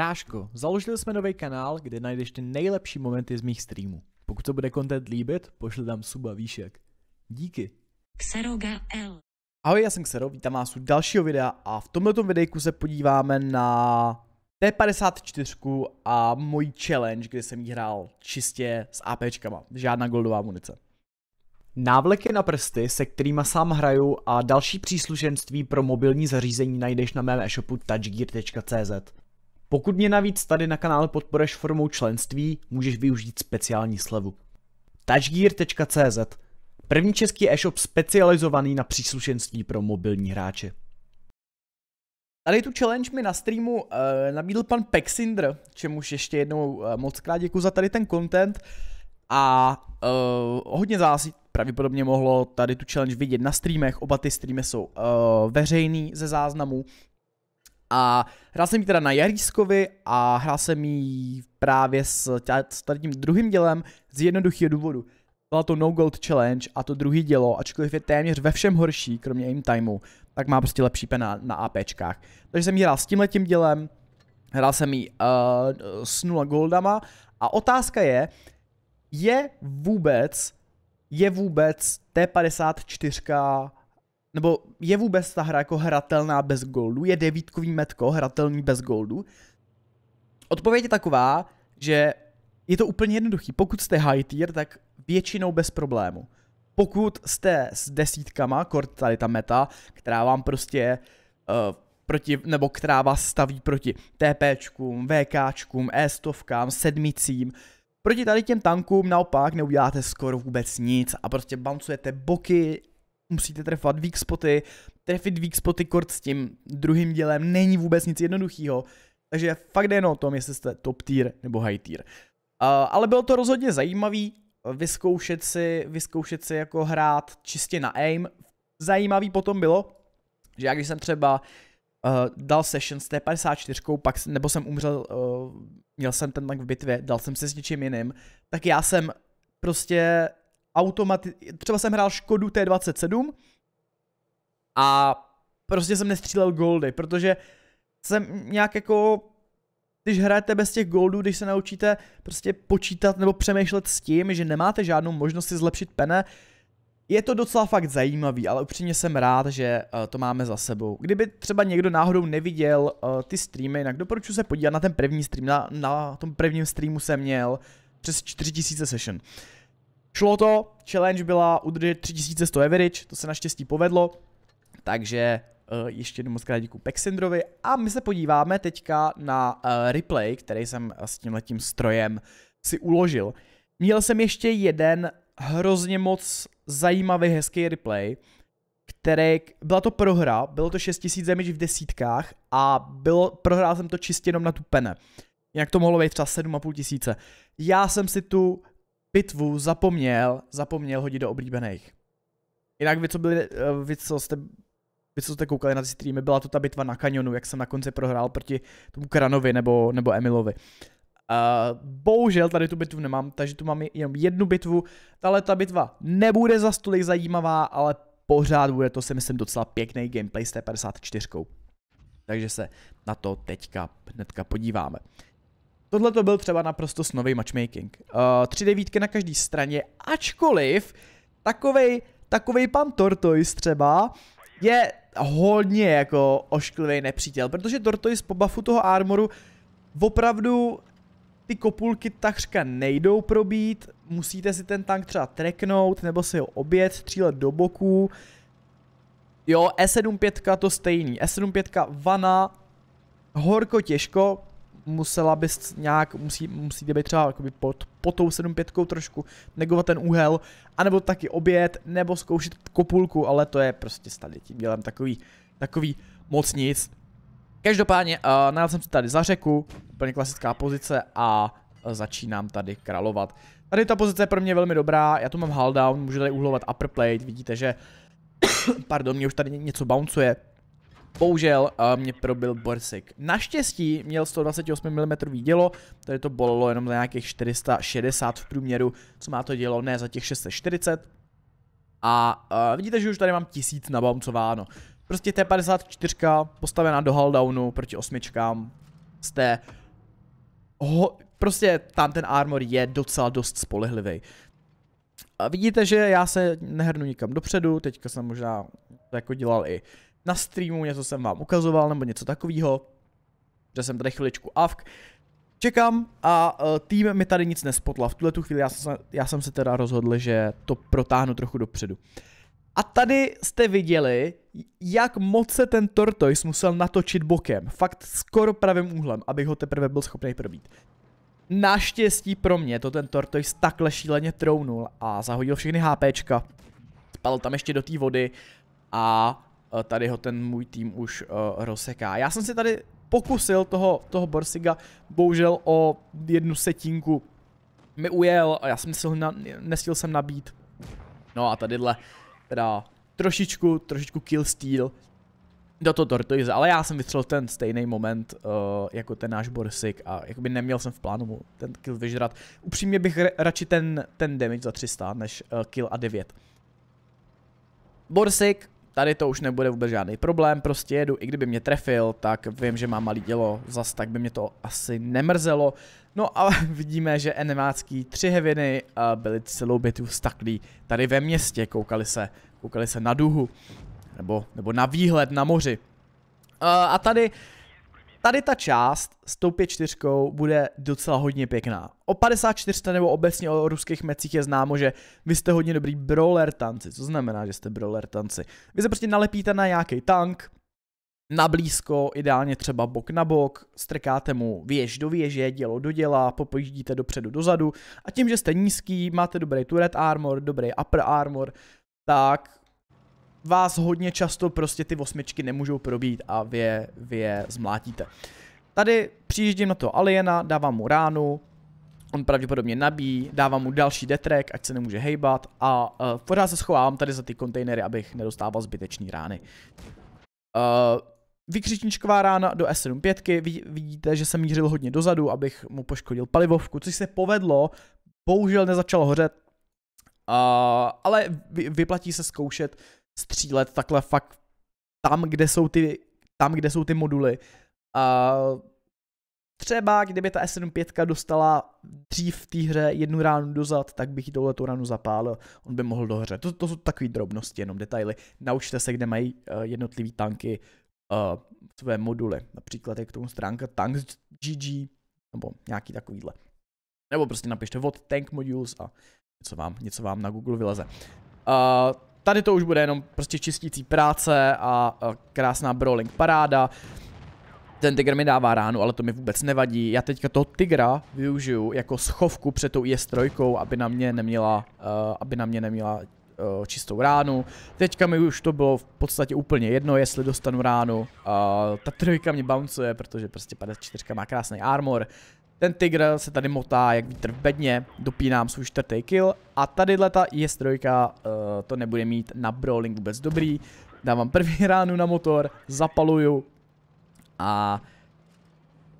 Bráško, založili jsme nový kanál, kde najdeš ty nejlepší momenty z mých streamů. Pokud se bude content líbit, pošli tam suba výšek. Díky. Xeroga L. Ahoj, já jsem Xero, vítám vás u dalšího videa a v tomto videjku se podíváme na T54 a můj challenge, kde jsem jí hrál čistě s APčkama, žádná goldová munice. Návleky na prsty, se kterými sám hraju a další příslušenství pro mobilní zařízení najdeš na mém e-shopu touchgear.cz. Pokud mě navíc tady na kanále podporeš formou členství, můžeš využít speciální slevu. touchgear.cz První český e-shop specializovaný na příslušenství pro mobilní hráče. Tady tu challenge mi na streamu uh, nabídl pan Pexindr, čemuž ještě jednou uh, moc krát děkuji za tady ten content. A uh, hodně z vás pravděpodobně mohlo tady tu challenge vidět na streamech, oba ty streamy jsou uh, veřejný ze záznamu. A hrál jsem ji teda na Jarískovi a hrál jsem ji právě s, s tady tím druhým dělem z jednoduchého důvodu. Byla to No Gold Challenge a to druhý dělo, ačkoliv je téměř ve všem horší, kromě aim timeu, tak má prostě lepší pena na APčkách. Takže jsem ji hrál s tímhletím dělem, hrál jsem ji uh, s nula goldama a otázka je, je vůbec, je vůbec T54 nebo je vůbec ta hra jako hratelná bez goldu? Je devítkový metko hratelný bez goldu? Odpověď je taková, že je to úplně jednoduchý. Pokud jste high tier, tak většinou bez problému. Pokud jste s desítkama, kort tady ta meta, která vám prostě uh, proti, nebo která vás staví proti TPčkům, VKčkům, E100kám, sedmicím, proti tady těm tankům naopak neuděláte skoro vůbec nic a prostě bouncujete boky, musíte trefovat weak spoty, trefit weak spoty kort s tím druhým dělem není vůbec nic jednoduchého, takže fakt jen o tom, jestli jste top tier nebo high tier. Uh, ale bylo to rozhodně zajímavý, vyzkoušet si, vyzkoušet si jako hrát čistě na aim. Zajímavý potom bylo, že jak když jsem třeba uh, dal session s T54, pak, nebo jsem umřel, uh, měl jsem ten tank v bitvě, dal jsem se s něčím jiným, tak já jsem prostě automaticky, třeba jsem hrál Škodu T27 a prostě jsem nestřílel goldy, protože jsem nějak jako když hrajete bez těch goldů, když se naučíte prostě počítat nebo přemýšlet s tím, že nemáte žádnou možnost si zlepšit pene, je to docela fakt zajímavý, ale upřímně jsem rád, že uh, to máme za sebou. Kdyby třeba někdo náhodou neviděl uh, ty streamy, tak doporučuji se podívat na ten první stream. Na, na tom prvním streamu jsem měl přes 4000 session. Šlo to, challenge byla udržet 3100 average, to se naštěstí povedlo, takže Uh, ještě jednou moc krát děkuji Pexendrovi a my se podíváme teďka na uh, replay, který jsem s tím letím strojem si uložil. Měl jsem ještě jeden hrozně moc zajímavý, hezký replay, který, byla to prohra, bylo to 6000 damage v desítkách a bylo, prohrál jsem to čistě jenom na tu pene. Jinak to mohlo být třeba 7,5 tisíce. Já jsem si tu bitvu zapomněl, zapomněl hodit do oblíbených. Jinak vy, co byli, eh, vy, co jste vy co jste koukali na ty streamy, byla to ta bitva na kanionu, jak jsem na konci prohrál proti tomu Kranovi nebo, nebo Emilovi. Uh, bohužel tady tu bitvu nemám, takže tu mám jenom jednu bitvu. Tahle ta bitva nebude za stolik zajímavá, ale pořád bude to si myslím docela pěkný gameplay s T54. Takže se na to teďka hnedka podíváme. Tohle to byl třeba naprosto snový matchmaking. Uh, tři devítky na každé straně, ačkoliv takovej, takovej pan Tortoise třeba je hodně jako ošklivý nepřítel, protože Tortoise po buffu toho armoru opravdu ty kopulky takřka nejdou probít, musíte si ten tank třeba treknout, nebo si ho obět, střílet do boku. Jo, E75 to stejný, E75 vana, horko těžko, musela bys nějak, musí, musíte být třeba pod, pod tou 7.5 trošku negovat ten úhel, anebo taky oběd, nebo zkoušet kopulku, ale to je prostě tady tím dělem takový, takový moc nic. Každopádně, uh, najel jsem si tady za řeku, úplně klasická pozice a uh, začínám tady královat. Tady ta pozice je pro mě velmi dobrá, já tu mám hull down, můžu tady uhlovat upper plate, vidíte, že pardon, mě už tady něco bouncuje, Bohužel uh, mě probil Borsik. Naštěstí měl 128 mm dělo, tady to bolelo jenom za nějakých 460 v průměru, co má to dělo, ne za těch 640. A uh, vidíte, že už tady mám 1000 nabouncováno. Prostě T54 postavená do hulldownu proti osmičkám. Jste ho, prostě tam ten armor je docela dost spolehlivý. Vidíte, že já se nehrnu nikam dopředu, teďka jsem možná to jako dělal i na streamu, něco jsem vám ukazoval, nebo něco takového. Že jsem tady chviličku avk. Čekám a uh, tým mi tady nic nespotla. V tuhle tu chvíli já jsem, já jsem se teda rozhodl, že to protáhnu trochu dopředu. A tady jste viděli, jak moc se ten Tortoise musel natočit bokem. Fakt skoro pravým úhlem, abych ho teprve byl schopný probít. Naštěstí pro mě to ten Tortoise takhle šíleně trounul a zahodil všechny HPčka. Spadl tam ještě do té vody a tady ho ten můj tým už uh, rozseká. Já jsem si tady pokusil toho, toho Borsiga, bohužel o jednu setinku mi ujel a já jsem nestil, na, nestil jsem nabít. No a tadyhle teda trošičku, trošičku kill steal do toho Tortoise, ale já jsem vytřel ten stejný moment uh, jako ten náš Borsig a jakoby neměl jsem v plánu mu ten kill vyžrat. Upřímně bych radši ten, ten damage za 300 než uh, kill a 9. Borsig, tady to už nebude vůbec žádný problém, prostě jedu, i kdyby mě trefil, tak vím, že má malý dělo, zas tak by mě to asi nemrzelo. No a vidíme, že enemácký tři heviny byly celou bitvu staklí tady ve městě, koukali se, koukali se na duhu, nebo, nebo na výhled na moři. A tady, tady ta část s tou 5.4 bude docela hodně pěkná. O 54 nebo obecně o ruských mecích je známo, že vy jste hodně dobrý brawler tanci. Co znamená, že jste brawler tanci? Vy se prostě nalepíte na nějaký tank, na blízko, ideálně třeba bok na bok, strkáte mu věž do věže, dělo do děla, popojíždíte dopředu dozadu a tím, že jste nízký, máte dobrý turret armor, dobrý upper armor, tak vás hodně často prostě ty osmičky nemůžou probít a vy je, vy je zmlátíte. Tady přijíždím na to aliena, dávám mu ránu, on pravděpodobně nabíjí, dávám mu další detrek, ať se nemůže hejbat a uh, pořád se schovávám tady za ty kontejnery, abych nedostával zbytečný rány. Uh, Vykřičníčková rána do S75, vidíte, že jsem mířil hodně dozadu, abych mu poškodil palivovku, což se povedlo, bohužel nezačalo hořet, uh, ale vyplatí se zkoušet střílet takhle fakt tam, kde jsou ty, tam, kde jsou ty moduly. Uh, třeba kdyby ta S75 dostala dřív v té hře jednu ránu dozad, tak bych jí touhletou ránu zapálil, on by mohl dohřet. To, to jsou takové drobnosti, jenom detaily. Naučte se, kde mají uh, jednotlivý tanky uh, své moduly. Například je k tomu stránka tanks.gg nebo nějaký takovýhle. Nebo prostě napište what tank modules a něco vám, něco vám na Google vyleze. Uh, tady to už bude jenom prostě čistící práce a krásná brawling paráda. Ten tygr mi dává ránu, ale to mi vůbec nevadí. Já teďka toho tygra využiju jako schovku před tou IS-3, aby na mě neměla, uh, aby na mě neměla uh, čistou ránu. Teďka mi už to bylo v podstatě úplně jedno, jestli dostanu ránu. Uh, ta trojka mě bouncuje, protože prostě 54 má krásný armor. Ten tygr se tady motá jak vítr v bedně, dopínám svůj čtvrtý kill a tadyhle ta IS-3 uh, to nebude mít na brawling vůbec dobrý. Dávám první ránu na motor, zapaluju a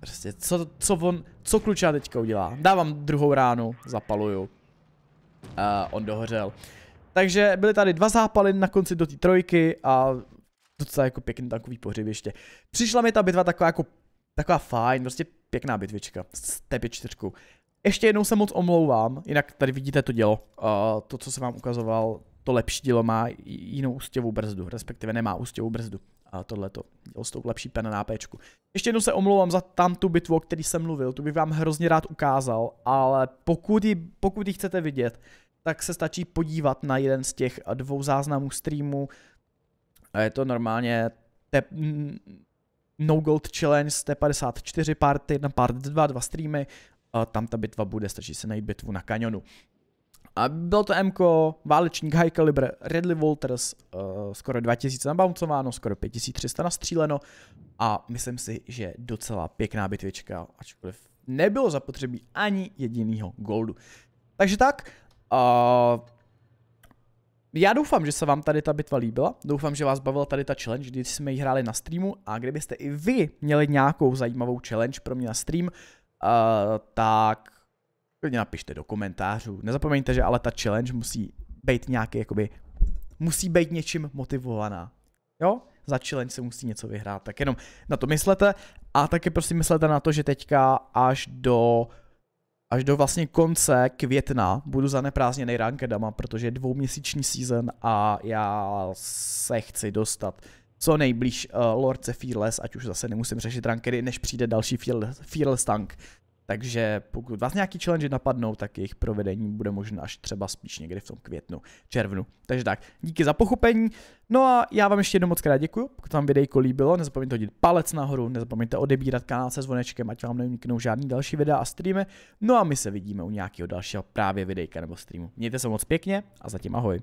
prostě co, co on, co klučá teďka udělá. Dávám druhou ránu, zapaluju. Uh, on dohořel. Takže byly tady dva zápaly na konci do té trojky a docela jako pěkný takový pohřebiště. Přišla mi ta bitva taková jako, taková fajn, prostě pěkná bitvička s t 4 Ještě jednou se moc omlouvám, jinak tady vidíte to dělo. Uh, to, co jsem vám ukazoval, to lepší dílo má jinou ústěvou brzdu, respektive nemá ústěvou brzdu. A tohle to dělo s tou lepší pen na péčku. Ještě jednou se omlouvám za tam tu bitvu, o který jsem mluvil, tu bych vám hrozně rád ukázal, ale pokud ji, pokud ji chcete vidět, tak se stačí podívat na jeden z těch dvou záznamů streamu. Je to normálně No Gold Challenge z T54 part 1, part 2, dva streamy. Tam ta bitva bude, stačí se najít bitvu na kanionu. A bylo to MKO, válečník High Caliber, Redley Walters, uh, skoro 2000 nabouncovaný, skoro 5300 nastříleno a myslím si, že docela pěkná bitvička, ačkoliv nebylo zapotřebí ani jedinýho goldu. Takže tak, Uh, já doufám, že se vám tady ta bitva líbila, doufám, že vás bavila tady ta challenge, když jsme ji hráli na streamu a kdybyste i vy měli nějakou zajímavou challenge pro mě na stream, uh, tak klidně napište do komentářů. Nezapomeňte, že ale ta challenge musí být nějaký, jakoby, musí být něčím motivovaná. Jo? za challenge se musí něco vyhrát, tak jenom na to myslete a taky prosím myslete na to, že teďka až do až do vlastně konce května budu zaneprázdněný rankedama, protože je dvouměsíční season a já se chci dostat co nejblíž uh, Lordce Fearless, ať už zase nemusím řešit rankedy, než přijde další Fearless, Fearless tank. Takže pokud vás nějaký challenge napadnou, tak jejich provedení bude možná až třeba spíš někdy v tom květnu, červnu. Takže tak, díky za pochopení. No a já vám ještě jednou moc krát děkuji, pokud vám videjko líbilo, nezapomeňte hodit palec nahoru, nezapomeňte odebírat kanál se zvonečkem, ať vám neuniknou žádný další videa a streamy. No a my se vidíme u nějakého dalšího právě videjka nebo streamu. Mějte se moc pěkně a zatím ahoj.